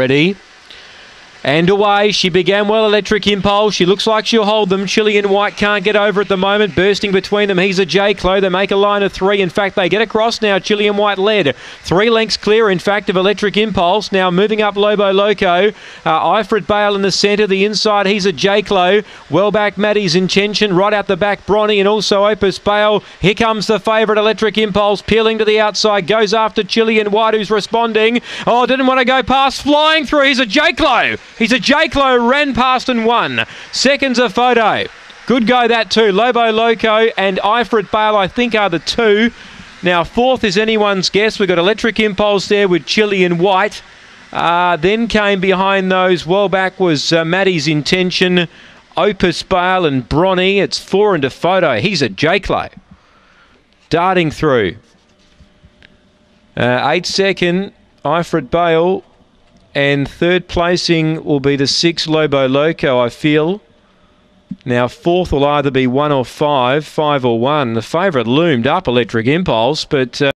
Ready? And away. She began well, Electric Impulse. She looks like she'll hold them. Chilean White can't get over at the moment. Bursting between them. He's a J Clo. They make a line of three. In fact, they get across now. Chilean White led. Three lengths clear, in fact, of Electric Impulse. Now moving up Lobo Loco. Uh, Ifrit Bale in the centre. The inside, he's a J Clo. Well back, Maddie's intention. Right out the back, Bronny and also Opus Bale. Here comes the favourite, Electric Impulse. Peeling to the outside. Goes after Chilean White, who's responding. Oh, didn't want to go past. Flying through. He's a J Clo. He's a J Clo ran past and won. Seconds a photo. Good go that too. Lobo Loco and Ifrit Bale, I think, are the two. Now, fourth is anyone's guess. We've got Electric Impulse there with Chilean White. Uh, then came behind those. Well back was uh, Maddie's intention. Opus Bale and Bronny. It's four into photo. He's a J Clo. Darting through. Uh, eight second. Ifrit Bale and third placing will be the six Lobo Loco, I feel. Now, fourth will either be one or five, five or one. The favourite loomed up Electric Impulse, but. Uh